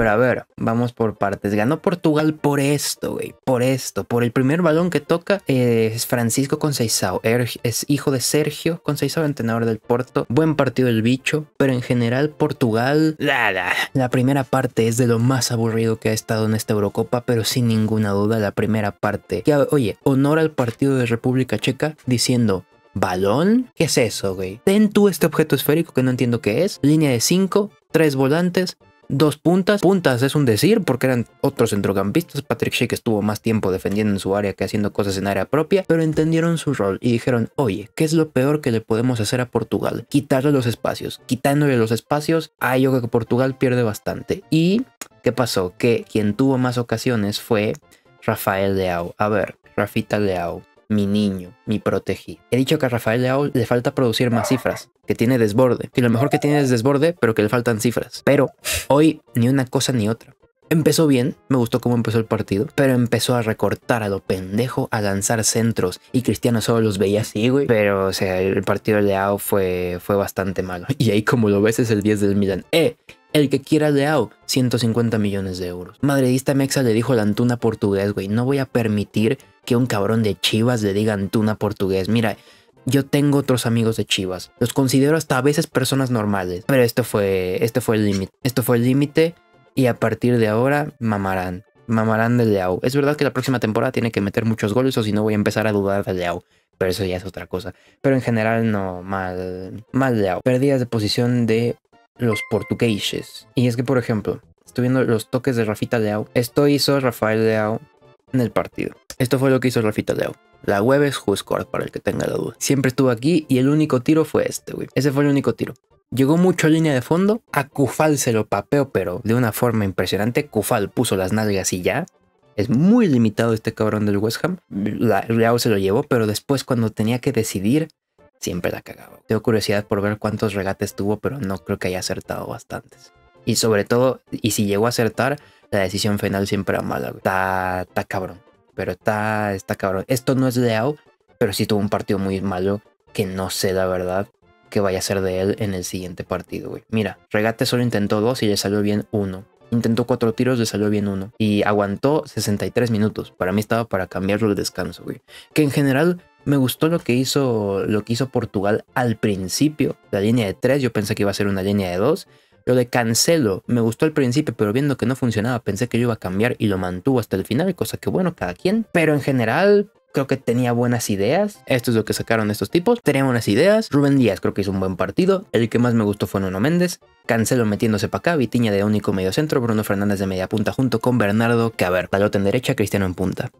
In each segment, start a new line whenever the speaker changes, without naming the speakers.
Pero a ver, vamos por partes. Ganó Portugal por esto, güey. Por esto. Por el primer balón que toca eh, es Francisco Conceição. Er, es hijo de Sergio Conceição, entrenador del Porto. Buen partido el bicho. Pero en general, Portugal. La, la, la primera parte es de lo más aburrido que ha estado en esta Eurocopa. Pero sin ninguna duda, la primera parte. Que, oye, honor al partido de República Checa diciendo. ¿Balón? ¿Qué es eso, güey? Ten tú este objeto esférico que no entiendo qué es. Línea de 5, tres volantes, dos puntas. Puntas es un decir porque eran otros centrocampistas. Patrick Schick estuvo más tiempo defendiendo en su área que haciendo cosas en área propia, pero entendieron su rol y dijeron, oye, ¿qué es lo peor que le podemos hacer a Portugal? Quitarle los espacios. Quitándole los espacios, ah, yo creo que Portugal pierde bastante. Y, ¿qué pasó? Que quien tuvo más ocasiones fue Rafael Leao. A ver, Rafita Leao mi niño, mi protegí. He dicho que a Rafael Leao le falta producir más cifras, que tiene desborde, que lo mejor que tiene es desborde, pero que le faltan cifras. Pero hoy ni una cosa ni otra. Empezó bien, me gustó cómo empezó el partido, pero empezó a recortar a lo pendejo, a lanzar centros y Cristiano solo los veía así, güey. Pero, o sea, el partido de Leao fue, fue bastante malo. Y ahí, como lo ves, es el 10 del Milan. ¡Eh! El que quiera Leao, 150 millones de euros. Madridista Mexa le dijo la Antuna portugués, güey. No voy a permitir que un cabrón de Chivas le diga Antuna portugués. Mira, yo tengo otros amigos de Chivas. Los considero hasta a veces personas normales. Pero esto fue, este fue el límite. Esto fue el límite y a partir de ahora mamarán. Mamarán de Leao. Es verdad que la próxima temporada tiene que meter muchos goles o si no voy a empezar a dudar de Leao. Pero eso ya es otra cosa. Pero en general no, mal, mal Leao. Pérdidas de posición de los portugueses. Y es que, por ejemplo, estoy viendo los toques de Rafita Leao. Esto hizo Rafael Leao en el partido. Esto fue lo que hizo Rafita Leao. La web es Huscord, para el que tenga la duda. Siempre estuvo aquí y el único tiro fue este, güey. Ese fue el único tiro. Llegó mucho a línea de fondo. A Kufal se lo papeó, pero de una forma impresionante. Kufal puso las nalgas y ya. Es muy limitado este cabrón del West Ham. La, Leao se lo llevó, pero después cuando tenía que decidir, siempre la cagaba. Tengo curiosidad por ver cuántos regates tuvo, pero no creo que haya acertado bastantes. Y sobre todo, y si llegó a acertar, la decisión final siempre era mala. Está, está cabrón. Pero está, está cabrón. Esto no es Leao, pero sí tuvo un partido muy malo que no sé la verdad que vaya a ser de él en el siguiente partido, güey. Mira, Regate solo intentó dos y le salió bien uno. Intentó cuatro tiros, le salió bien uno. Y aguantó 63 minutos. Para mí estaba para cambiarlo el descanso, güey. Que en general me gustó lo que hizo, lo Portugal al principio. La línea de 3, yo pensé que iba a ser una línea de 2. Lo de Cancelo me gustó al principio, pero viendo que no funcionaba, pensé que yo iba a cambiar y lo mantuvo hasta el final, cosa que bueno, cada quien. Pero en general, creo que tenía buenas ideas. Esto es lo que sacaron estos tipos. Tenía buenas ideas. Rubén Díaz creo que hizo un buen partido. El que más me gustó fue Nuno Méndez. Cancelo metiéndose para acá. Vitiña de único medio centro. Bruno Fernández de media punta junto con Bernardo. Que a ver, pelota en derecha, Cristiano en punta.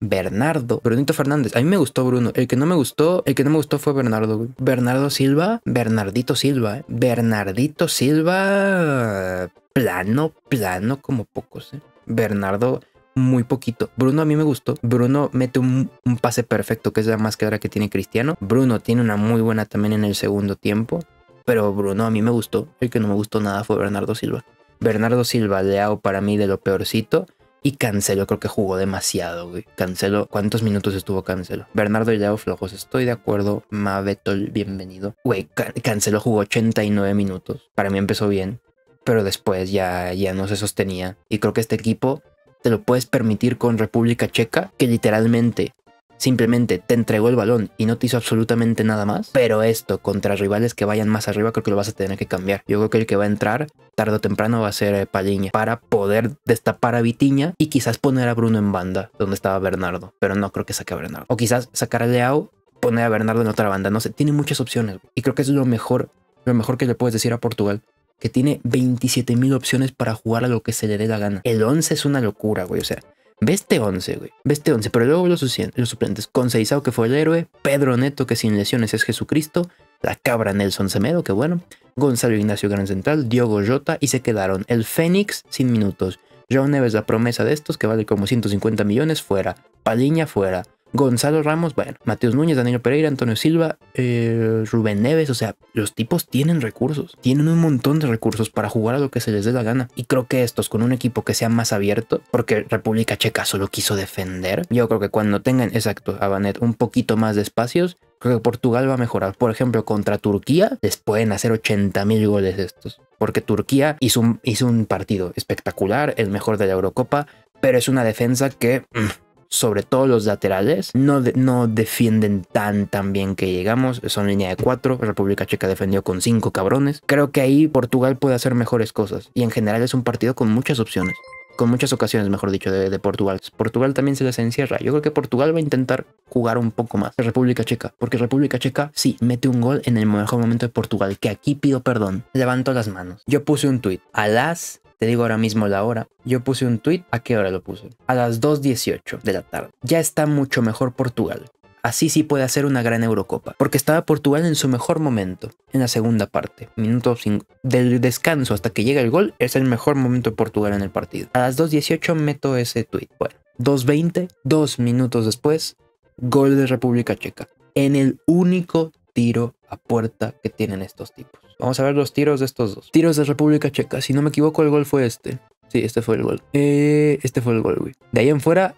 Bernardo, Brunito Fernández. A mí me gustó Bruno. El que no me gustó, el que no me gustó fue Bernardo. Bernardo Silva, Bernardito Silva, ¿eh? Bernardito Silva, plano, plano como pocos. ¿eh? Bernardo, muy poquito. Bruno a mí me gustó. Bruno mete un, un pase perfecto, que es la más que tiene Cristiano. Bruno tiene una muy buena también en el segundo tiempo. Pero Bruno a mí me gustó. El que no me gustó nada fue Bernardo Silva. Bernardo Silva, Leao para mí de lo peorcito. Y Cancelo creo que jugó demasiado, güey. Cancelo, ¿cuántos minutos estuvo Cancelo? Bernardo y Leo flojos, estoy de acuerdo. Mabetol, bienvenido. Güey, Cancelo jugó 89 minutos. Para mí empezó bien, pero después ya, ya no se sostenía. Y creo que este equipo te lo puedes permitir con República Checa, que literalmente simplemente te entregó el balón y no te hizo absolutamente nada más. Pero esto contra rivales que vayan más arriba creo que lo vas a tener que cambiar. Yo creo que el que va a entrar tarde o temprano va a ser eh, Paliña para poder destapar a Vitiña y quizás poner a Bruno en banda donde estaba Bernardo. Pero no creo que saque a Bernardo. O quizás sacar a Leao, poner a Bernardo en otra banda. No sé, tiene muchas opciones. Y creo que es lo mejor, lo mejor que le puedes decir a Portugal que tiene 27 mil opciones para jugar a lo que se le dé la gana. El 11 es una locura, güey. O sea, Ve este 11, güey. Ve este 11, pero luego los, los suplentes. Conceizao, que fue el héroe. Pedro Neto, que sin lesiones es Jesucristo. La cabra Nelson Semedo, que bueno. Gonzalo Ignacio Gran Central. Diogo Jota. Y se quedaron el Fénix sin minutos. João Neves, la promesa de estos, que vale como 150 millones, fuera. Paliña, fuera. Gonzalo Ramos, bueno, Mateus Núñez, Danilo Pereira, Antonio Silva, eh, Rubén Neves, o sea, los tipos tienen recursos, tienen un montón de recursos para jugar a lo que se les dé la gana. Y creo que estos con un equipo que sea más abierto, porque República Checa solo quiso defender, yo creo que cuando tengan, exacto, a Banet un poquito más de espacios, creo que Portugal va a mejorar. Por ejemplo, contra Turquía les pueden hacer 80 mil goles estos. Porque Turquía hizo un, hizo un partido espectacular, el mejor de la Eurocopa, pero es una defensa que... Mm, sobre todo los laterales, no, no defienden tan tan bien que llegamos. Son línea de cuatro. República Checa defendió con cinco cabrones. Creo que ahí Portugal puede hacer mejores cosas. Y en general es un partido con muchas opciones. Con muchas ocasiones, mejor dicho, de, Portugal. Portugal también se les encierra. Yo creo que Portugal va a intentar jugar un poco más. República Checa. Porque República Checa sí mete un gol en el mejor momento de Portugal. Que aquí pido perdón. Levanto las manos. Yo puse un tuit. A las te digo ahora mismo la hora. Yo puse un tweet. ¿A qué hora lo puse? A las 2.18 de la tarde. Ya está mucho mejor Portugal. Así sí puede hacer una gran Eurocopa. Porque estaba Portugal en su mejor momento. En la segunda parte. Minuto 5. Del descanso hasta que llega el gol. Es el mejor momento de Portugal en el partido. A las 2.18 meto ese tweet. Bueno. 2.20. Dos minutos después. Gol de República Checa. En el único tiro a puerta que tienen estos tipos. Vamos a ver los tiros de estos dos. Tiros de República Checa. Si no me equivoco, el gol fue este. Sí, este fue el gol. Eh, este fue el gol, güey. De ahí en fuera,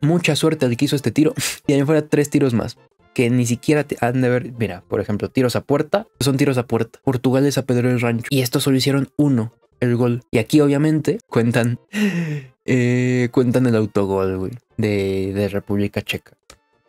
mucha suerte al que hizo este tiro. Y ahí en fuera, tres tiros más. Que ni siquiera te han de ver. Mira, por ejemplo, tiros a puerta. Son tiros a puerta. Portugal les apedreó el rancho. Y estos solo hicieron uno, el gol. Y aquí, obviamente, cuentan. Eh, cuentan el autogol, güey. De, de República Checa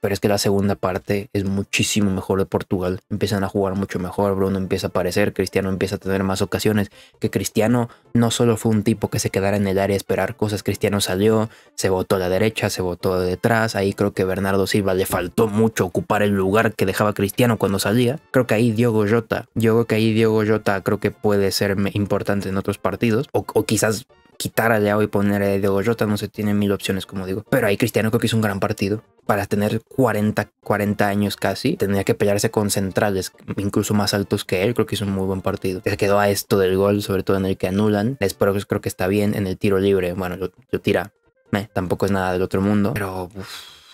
pero es que la segunda parte es muchísimo mejor de Portugal. Empiezan a jugar mucho mejor, Bruno empieza a aparecer, Cristiano empieza a tener más ocasiones, que Cristiano no solo fue un tipo que se quedara en el área a esperar cosas, Cristiano salió, se votó a la derecha, se votó detrás, ahí creo que Bernardo Silva le faltó mucho ocupar el lugar que dejaba Cristiano cuando salía. Creo que ahí Diogo Jota, yo creo que ahí Diogo Jota creo que puede ser importante en otros partidos, o, quizás quitar a Leao y poner a Diego Jota, no se tiene mil opciones, como digo. Pero ahí Cristiano creo que hizo un gran partido. Para tener 40, 40 años casi, tendría que pelearse con centrales incluso más altos que él. Creo que hizo un muy buen partido. Se quedó a esto del gol, sobre todo en el que anulan. Espero que creo que está bien en el tiro libre. Bueno, lo, tira. tampoco es nada del otro mundo, pero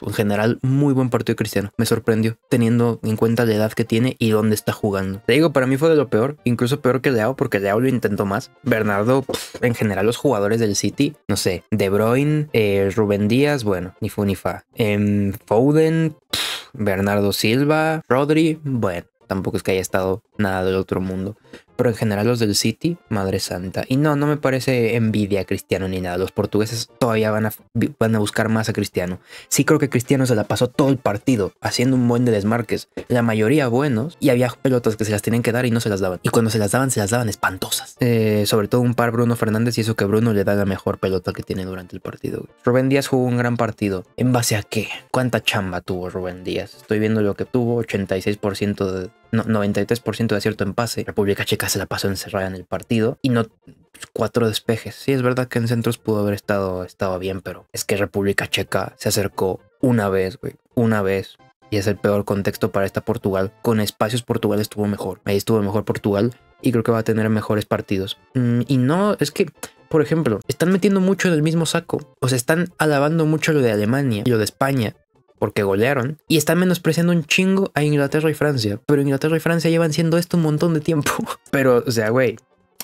en general, muy buen partido Cristiano. Me sorprendió, teniendo en cuenta la edad que tiene y dónde está jugando. Te digo, para mí fue de lo peor, incluso peor que Leao, porque Leao lo intentó más. Bernardo, en general, los jugadores del City, no sé, De Bruyne, eh, Rubén Díaz, bueno, ni fu ni fa. Em, Foden, Bernardo Silva, Rodri, bueno, tampoco es que haya estado nada del otro mundo pero en general los del City, madre santa. Y no, no me parece envidia a Cristiano ni nada. Los portugueses todavía van a, van a buscar más a Cristiano. Sí creo que Cristiano se la pasó todo el partido haciendo un buen de desmarques. La mayoría buenos y había pelotas que se las tenían que dar y no se las daban. Y cuando se las daban, se las daban espantosas. Eh, sobre todo un par Bruno Fernández y eso que Bruno le da la mejor pelota que tiene durante el partido. Rubén Díaz jugó un gran partido. ¿En base a qué? ¿Cuánta chamba tuvo Rubén Díaz? Estoy viendo lo que tuvo, 86% de, no, 93% de acierto en pase. República Checa se la pasó encerrada en el partido y no cuatro despejes. Sí, es verdad que en centros pudo haber estado, estado bien, pero es que República Checa se acercó una vez, güey, una vez. Y es el peor contexto para esta Portugal. Con espacios Portugal estuvo mejor. Ahí estuvo mejor Portugal y creo que va a tener mejores partidos. Mm, y no, es que por ejemplo, están metiendo mucho en el mismo saco. O sea, están alabando mucho lo de Alemania y lo de España porque golearon y están menospreciando un chingo a Inglaterra y Francia. Pero Inglaterra y Francia llevan siendo esto un montón de tiempo. Pero, o sea, güey,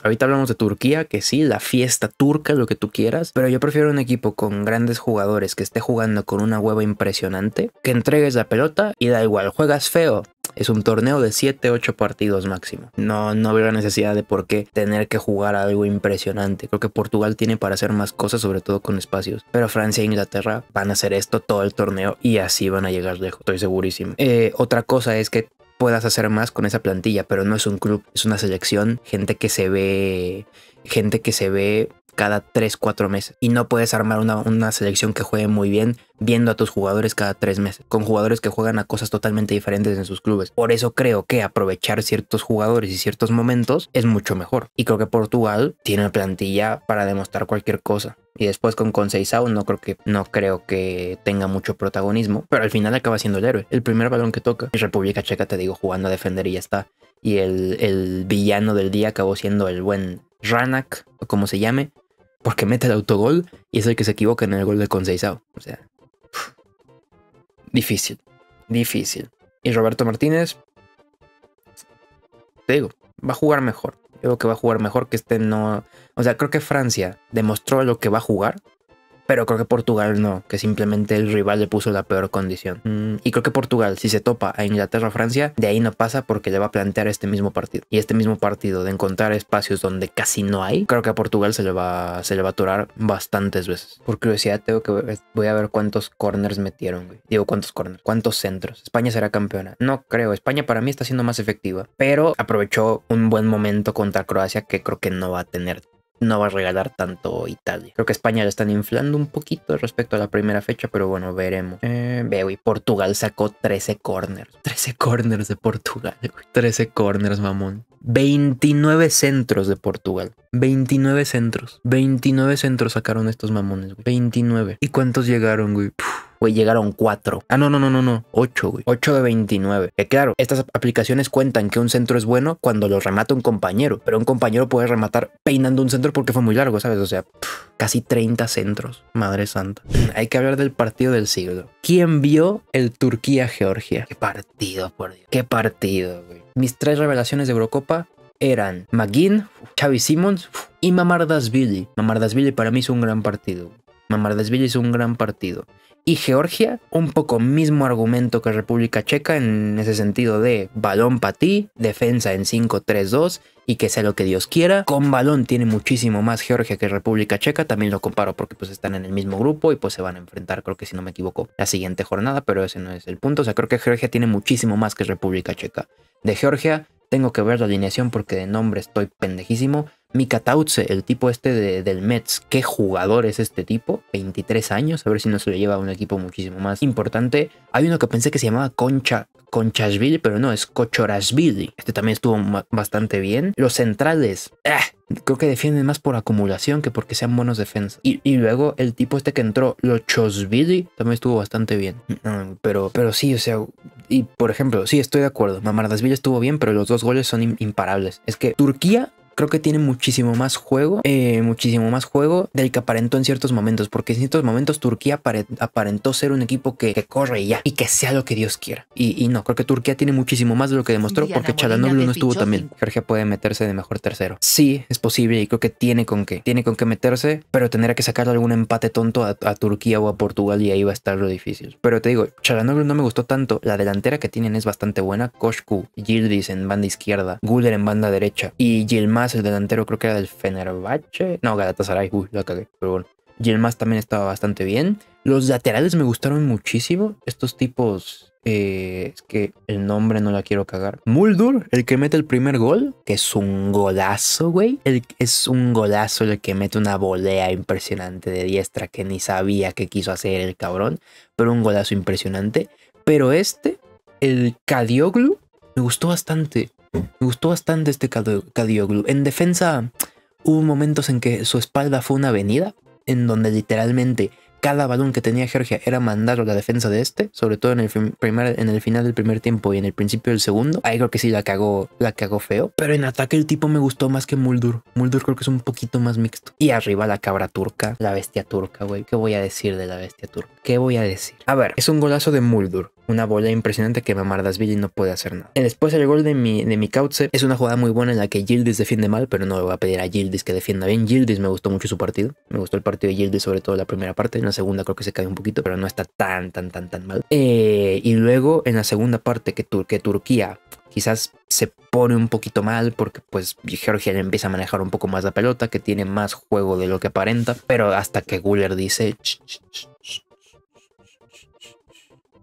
Ahorita hablamos de Turquía, que sí, la fiesta turca, lo que tú quieras, pero yo prefiero un equipo con grandes jugadores que esté jugando con una hueva impresionante, que entregues la pelota y da igual, juegas feo, es un torneo de 7, 8 partidos máximo. No, no veo la necesidad de por qué tener que jugar algo impresionante. Creo que Portugal tiene para hacer más cosas, sobre todo con espacios. Pero Francia e Inglaterra van a hacer esto todo el torneo y así van a llegar lejos, estoy segurísimo. Eh, otra cosa es que puedas hacer más con esa plantilla, pero no es un club, es una selección, gente que se ve, gente que se ve cada 3, 4 meses. Y no puedes armar una, una, selección que juegue muy bien viendo a tus jugadores cada 3 meses, con jugadores que juegan a cosas totalmente diferentes en sus clubes. Por eso creo que aprovechar ciertos jugadores y ciertos momentos es mucho mejor. Y creo que Portugal tiene plantilla para demostrar cualquier cosa. Y después con Conceição no creo que no creo que tenga mucho protagonismo, pero al final acaba siendo el héroe. El primer balón que toca. Y República Checa, te digo, jugando a defender y ya está. Y el, el villano del día acabó siendo el buen Ranak, o como se llame, porque mete el autogol y es el que se equivoca en el gol de Conceizao. O sea, difícil, difícil. Y Roberto Martínez, te digo, va a jugar mejor. Que va a jugar mejor que este no. O sea, creo que Francia demostró lo que va a jugar Pero creo que Portugal no, que simplemente el rival le puso la peor condición. Mm, y creo que Portugal, si se topa a Inglaterra o Francia, de ahí no pasa porque le va a plantear este mismo partido. Y este mismo partido de encontrar espacios donde casi no hay, creo que a Portugal se le va, se le va a aturar bastantes veces. Por curiosidad, tengo que ver, voy a ver cuántos corners metieron, güey. Digo, cuántos corners, cuántos centros. España será campeona. No creo, España para mí está siendo más efectiva. Pero aprovechó un buen momento contra Croacia que creo que no va a tener no va a regalar tanto Italia. Creo que España le están inflando un poquito respecto a la primera fecha, pero bueno, veremos. Eh, veo, y Portugal sacó 13 corners. 13 corners de Portugal. 13 corners, mamón. 29 centros de Portugal. 29 centros. 29 centros sacaron estos mamones, güey. 29. ¿Y cuántos llegaron, güey? Güey, llegaron 4. Ah, no, no, no, no, no. 8, güey. 8 de 29. Que claro, estas aplicaciones cuentan que un centro es bueno cuando lo remata un compañero. Pero un compañero puede rematar peinando un centro porque fue muy largo, ¿sabes? O sea, casi 30 centros. Madre santa. Hay que hablar del partido del siglo. ¿Quién vio el Turquía-Georgia? Qué partido, por Dios. Qué partido, güey. Mis tres revelaciones de Eurocopa eran McGinn, Xavi Simmons y Mamardasvili. Mamardasvili para mí es un gran partido. Mamardasvili es un gran partido. Y Georgia, un poco mismo argumento que República Checa en ese sentido de balón para ti, defensa en 5-3-2 y que sea lo que Dios quiera. Con balón tiene muchísimo más Georgia que República Checa, también lo comparo porque pues están en el mismo grupo y pues se van a enfrentar, creo que si no me equivoco, la siguiente jornada, pero ese no es el punto. O sea, creo que Georgia tiene muchísimo más que República Checa. De Georgia tengo que ver la alineación porque de nombre estoy pendejísimo. Mika Tautze, el tipo este de, del Mets, qué jugador es este tipo, 23 años, a ver si no se lo lleva a un equipo muchísimo más importante. Hay uno que pensé que se llamaba Concha, Conchasville, pero no, es Cochorasvili. Este también estuvo bastante bien. Los centrales, ¡ah! creo que defienden más por acumulación que porque sean buenos defensas. Y, luego el tipo este que entró, Lochosvili, también estuvo bastante bien. Pero, pero sí, o sea, y por ejemplo, sí, estoy de acuerdo. Mamardasvili estuvo bien, pero los dos goles son imparables. Es que Turquía creo que tiene muchísimo más juego, eh, muchísimo más juego del que aparentó en ciertos momentos, porque en ciertos momentos Turquía aparentó ser un equipo que, corre y ya, y que sea lo que Dios quiera. Y, no, creo que Turquía tiene muchísimo más de lo que demostró, porque Chalanoglu no estuvo también. Georgia puede meterse de mejor tercero. Sí, es posible y creo que tiene con qué, tiene con qué meterse, pero tendrá que sacar algún empate tonto a, Turquía o a Portugal y ahí va a estar lo difícil. Pero te digo, Chalanoglu no me gustó tanto, la delantera que tienen es bastante buena, Koshku, Gildis en banda izquierda, Guller en banda derecha y El delantero creo que era del Fenerbahce. No, Galatasaray, uy, la cagué, pero bueno. Yilmaz también estaba bastante bien. Los laterales me gustaron muchísimo. Estos tipos, eh, es que el nombre no la quiero cagar. Muldur, el que mete el primer gol, que es un golazo, güey. es un golazo el que mete una volea impresionante de diestra que ni sabía que quiso hacer el cabrón, pero un golazo impresionante. Pero este, el Kadioglu, me gustó bastante. Me gustó bastante este Cadioglu. En defensa hubo momentos en que su espalda fue una avenida, en donde literalmente cada balón que tenía Georgia era mandarlo a la defensa de este, sobre todo en el, primer, en el final del primer tiempo y en el principio del segundo. Ahí creo que sí la cagó, la cagó feo. Pero en ataque el tipo me gustó más que Muldur. Muldur creo que es un poquito más mixto. Y arriba la cabra turca, la bestia turca, güey. ¿Qué voy a decir de la bestia turca? ¿Qué voy a decir? A ver, es un golazo de Muldur. Una bola impresionante que Mamardasvili no puede hacer nada. Después el gol de mi, de mi es una jugada muy buena en la que Gildis defiende mal, pero no le voy a pedir a Gildis que defienda bien. Gildis me gustó mucho su partido. Me gustó el partido de Gildis, sobre todo la primera parte. En la segunda creo que se cae un poquito, pero no está tan, tan, tan, tan mal. Eh, y luego en la segunda parte que, que Turquía quizás se pone un poquito mal porque pues Georgia empieza a manejar un poco más la pelota, que tiene más juego de lo que aparenta, pero hasta que Guller dice...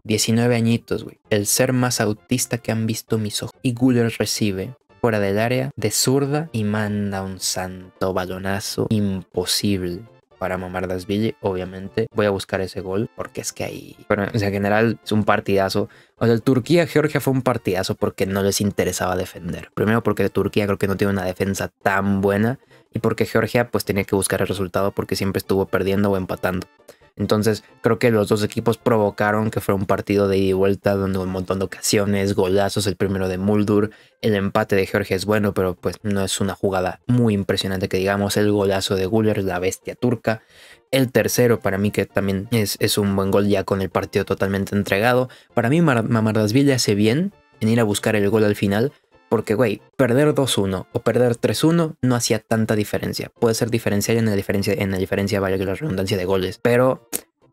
19 añitos, güey. El ser más autista que han visto mis ojos. Y Guller recibe fuera del área de zurda y manda un santo balonazo imposible para Mamardasville, obviamente. Voy a buscar ese gol porque es que ahí. Pero en general es un partidazo. O sea, el Turquía-Georgia fue un partidazo porque no les interesaba defender. Primero porque Turquía creo que no tiene una defensa tan buena y porque Georgia pues tenía que buscar el resultado porque siempre estuvo perdiendo o empatando. Entonces creo que los dos equipos provocaron que fuera un partido de ida y vuelta donde un montón de ocasiones, golazos, el primero de Muldur, el empate de Georgia es bueno, pero pues no es una jugada muy impresionante que digamos, el golazo de Guller, la bestia turca. El tercero para mí que también es, es un buen gol ya con el partido totalmente entregado. Para mí Mamardasville hace bien en ir a buscar el gol al final Porque, güey, perder 2-1 o perder 3-1 no hacía tanta diferencia. Puede ser diferencial en la diferencia, en la diferencia, vaya que la redundancia de goles. Pero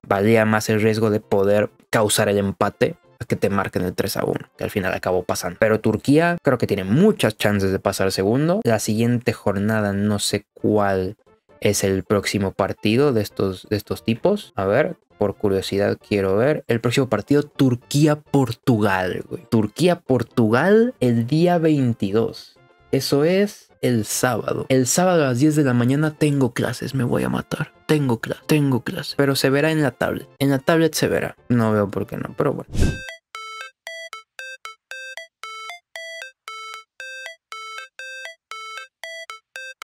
valía más el riesgo de poder causar el empate a que te marquen el 3 a 1, que al final acabó pasando. Pero Turquía creo que tiene muchas chances de pasar segundo. La siguiente jornada no sé cuál es el próximo partido de estos, de estos tipos. A ver, por curiosidad quiero ver. El próximo partido, Turquía-Portugal, Turquía-Portugal el día 22. Eso es el sábado. El sábado a las 10 de la mañana tengo clases, me voy a matar. Tengo clases, tengo clases. Pero se verá en la tablet. En la tablet se verá. No veo por qué no, pero bueno.